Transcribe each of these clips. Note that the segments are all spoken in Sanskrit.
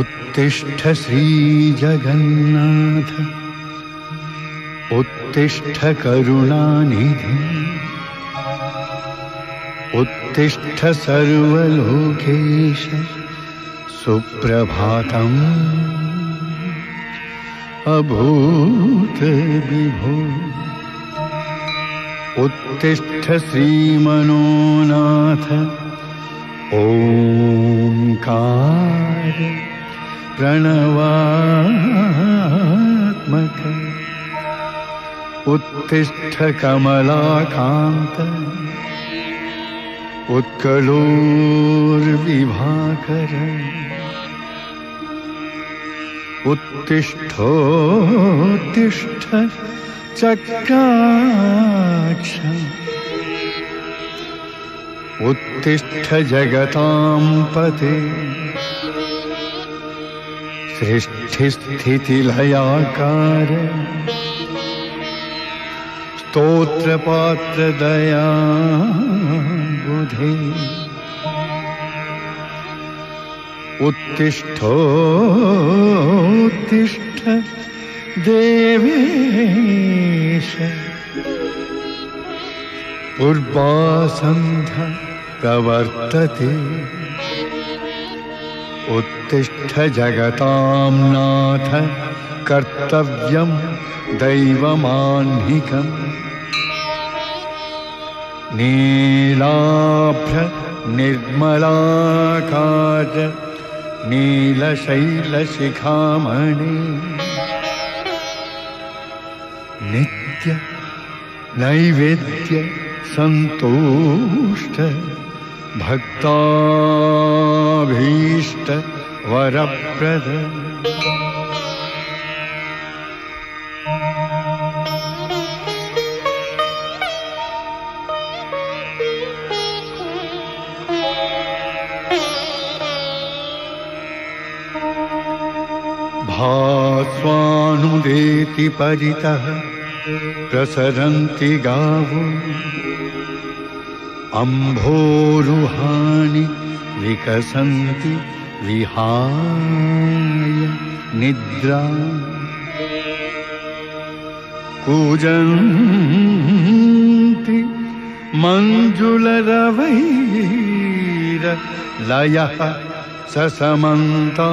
उत्तिष्ठ श्रीजगन्नाथ उत्तिष्ठ करुणानिधि उत्तिष्ठ सर्वलोकेश सुप्रभातम्। अभूत विभो उत्तिष्ठ श्रीमनोनाथ ओङ्कार प्रणवात्मक। उत्तिष्ठ कमलाकान्त। उत्कलोर्विभाकर उत्तिष्ठोत्तिष्ठ चक्राक्ष। उत्तिष्ठ जगतां पते सृष्टिस्थितिलयाकार स्तोत्रपात्रदया बुधे उत्तिष्ठोत्तिष्ठ देवेश। पूर्वासन्ध प्रवर्तते उत्तिष्ठ जगतां नाथ कर्तव्यं दैवमाह्निकम् नीलाभ्र निर्मलाकाश नीलशैलशिखामणि। नित्य नैवेद्य सन्तुष्ट भक्ताभीष्ट वरप्रद भास्वानुदेति परितः प्रसरन्ति गावो अम्भोरुहाणि विकसन्ति विहाय निद्रा। कूजन्ति मञ्जुलरवैरलयः ससमन्ता।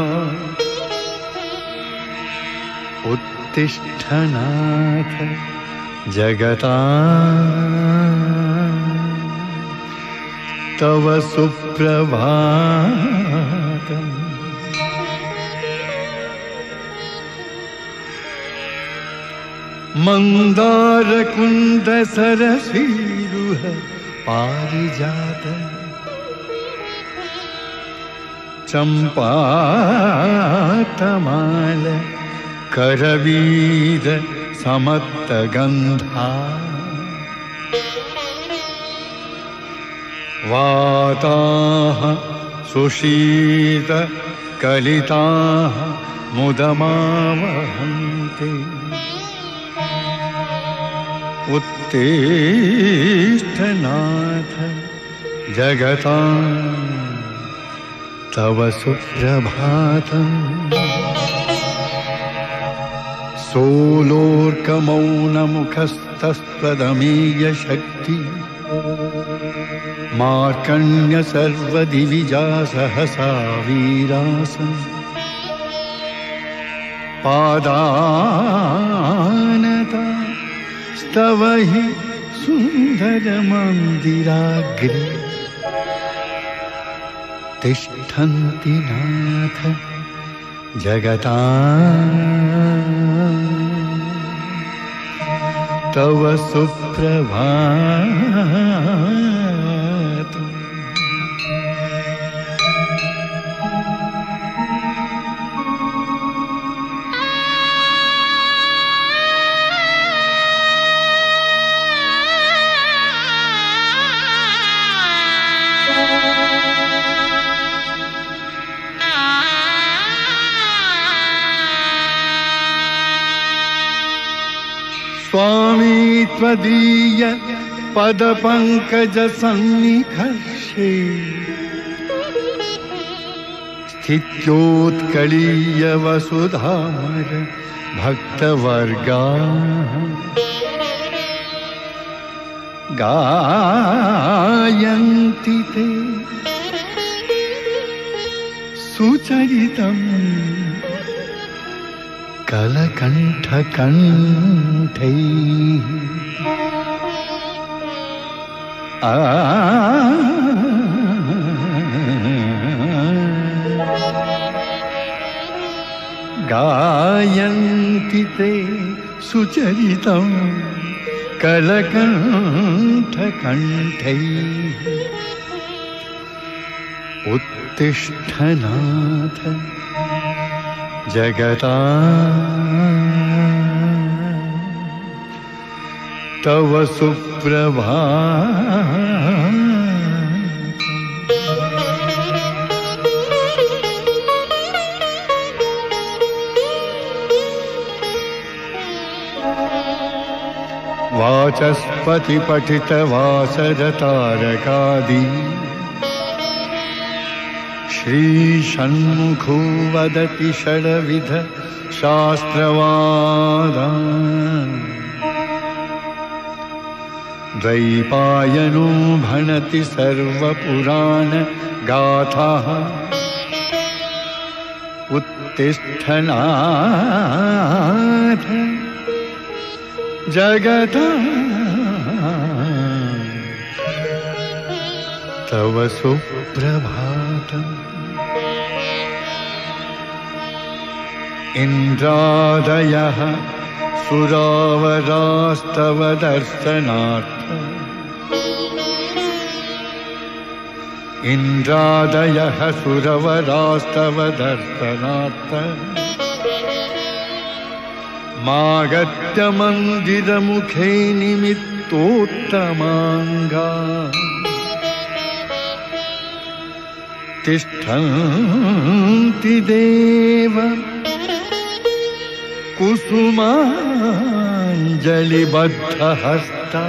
उत्तिष्ठनाथ जगता तव सुप्रभातम्। मन्दारकुन्दसरसीरुह पारिजात। चम्पातमाल करवीर समत्तगन्धा वाताः सुशीत कलिताः मुदमावहन्ति उत्तिष्ठनाथ जगता तव सुप्रभातम् सोलोर्कमौनमुखस्तस्त्वदमीयशक्ति मार्कण्य सर्वदिविजा सहसा वीरासन् पादानता स्तव हि सुन्दरमन्दिराग्रे तिष्ठन्ति नाथ जगता तव सुप्रभातम् स्वामी त्वदीय पदपङ्कजसन्निकर्षे स्थित्योत्कलीय वसुधामर भक्तवर्गा गायन्ति ते सुचरितम् कलकण्ठकण्ठैः गायन्ति ते सुचरितं कलकण्ठकण्ठैः उत्तिष्ठनाथ जगता तव सुप्रभा वाचस्पतिपठितवासरतारकादि श्रीषण्मुखो वदति षड्विध शास्त्रवादा द्वैपायनो भणति सर्वपुराणगाथाः उत्तिष्ठनाथ जगता। तव सुप्रभातम् इन्द्रादयः सुरावरास्तव दर्शनार्थ इन्द्रादयः सुरवरास्तव दर्शनार्थ मागत्य मन्दिरमुखे निमित्तोत्तमाङ्गा। तिष्ठन्ति देव कुसुमाञ्जलिबद्धहस्ता।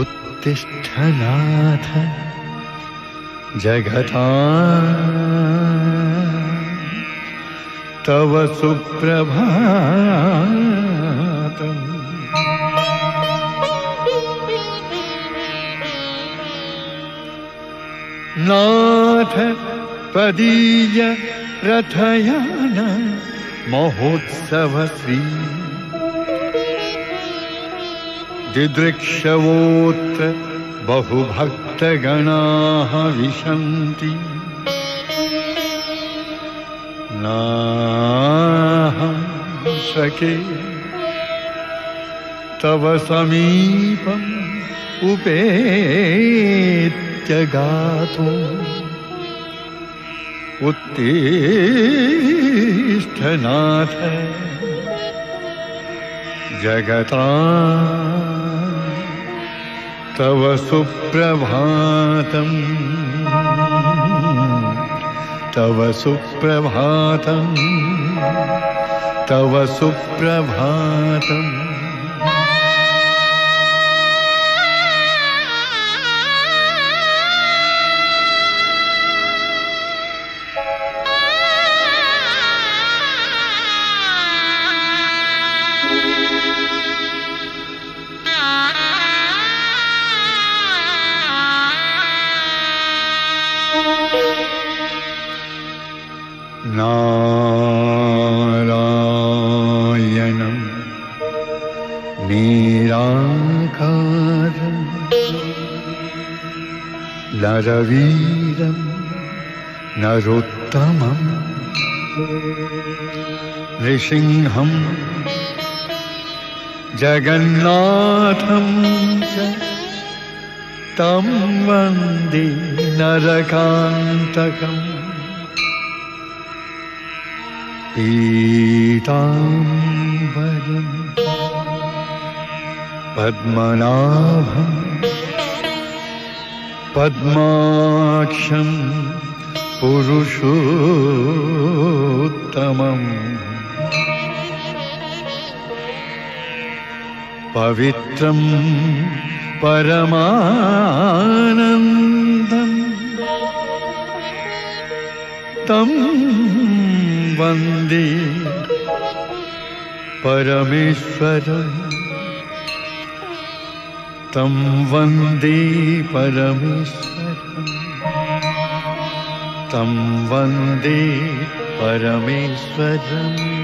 उत्तिष्ठनाथ जगता तव सुप्रभातम्। नाथ त्वदीय रथयान महोत्सवश्री दिदृक्षवोत्र बहुभक्तगणाः विशन्ति। नाहं सखे तव समीपम् उपेत्य गातु उत्तिष्ठनाथ। जगता तव सुप्रभातम्। तव सुप्रभातम्। तव सुप्रभातम् नरवीरं नरोत्तमं नृसिंहं जगन्नाथं च तं वन्दे नरकान्तकम्। पीताम्बरम् पद्मनाभम् पद्माक्षं पुरुषोत्तमम्। पवित्रं परमानन्दम्। तं वन्दे परमेश्वरम् तं वन्दे परमेश्वरम्। तं वन्दे परमेश्वरम्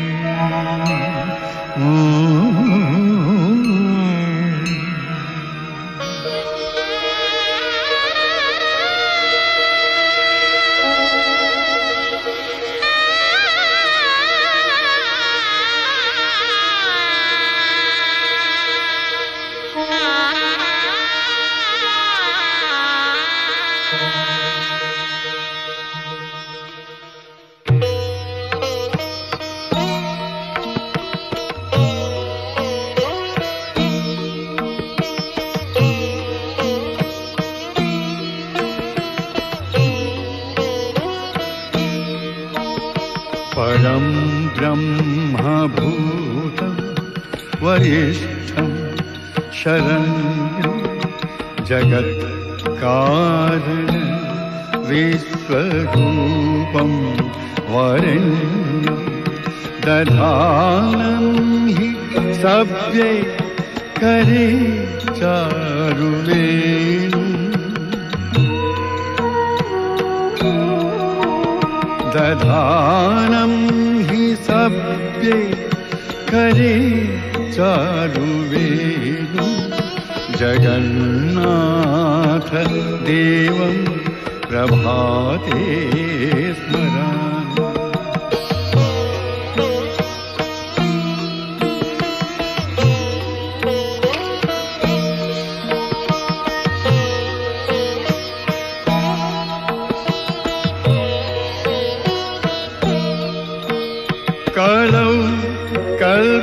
परं ब्रह्मभूतं वरिष्ठं शरण्यं जगत्कारण विश्वरूपं वरेण्यं दधानं हि सव्ये करे चारुवेणु दधानं हि सव्ये करे चारुवेणु जगन्नाथ देवं प्रभाते स्मरामि।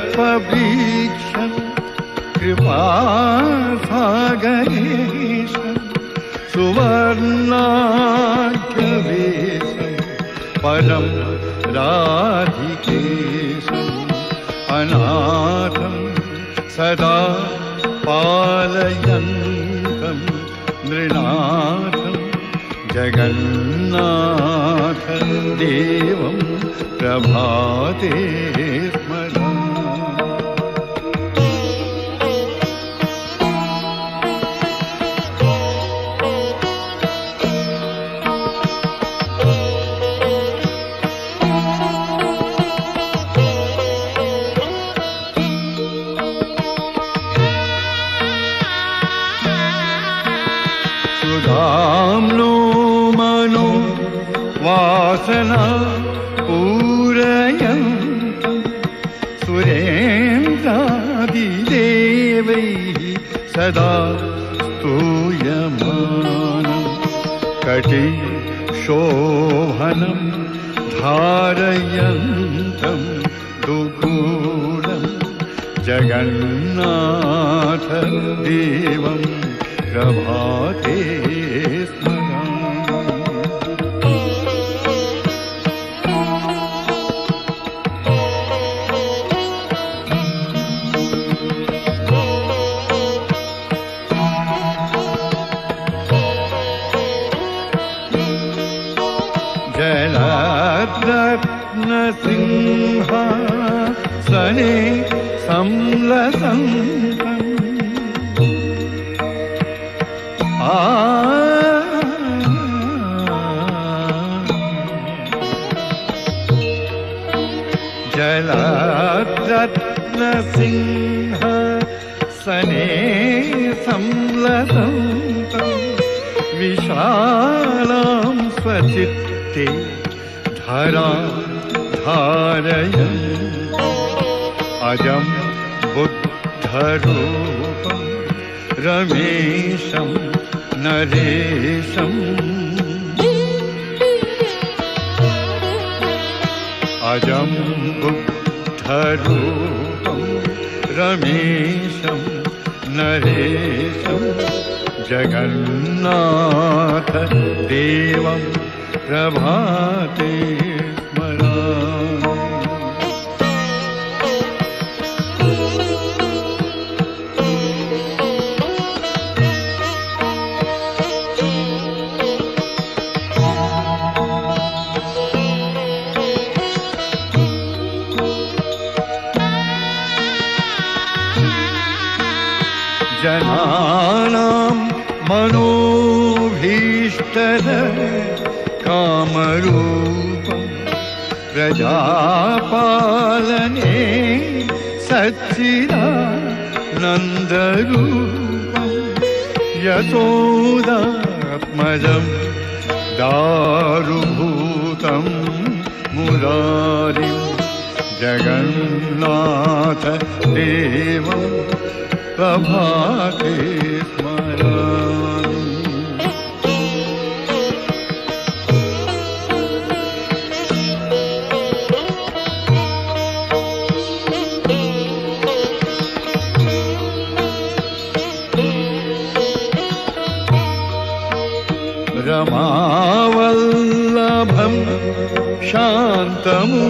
कल्पवृक्षं कृपासागरेशं सुवर्णाख्यवेशं परं राधिकेशम् अनाथं सदा पालयन्तं नृनाथं जगन्नाथ देवं प्रभाते सुरेन्द्रादिदेवैः सदा स्तूयमानं कटि शोभनं धारयन्तं दुकूलं जगन्नाथ देवं प्रभाते स्मरामि सने संलसन्तम् आ। जलद्रत्नसिंह सने संलसन्तम् विशालां स्वचित्ते धरा धारयन्। अजं बुद्धरूपं रमेशं नरेशम्। अजं बुद्धरूपं रमेशं नरेशं जगन्नाथ देवं प्रभाते कामरूपम् प्रजापालने सच्चिदानन्दरूपम् यशोदात्मजम् दारुभूतं मुरारिं जगन्नाथ देवं प्रभाते தமோ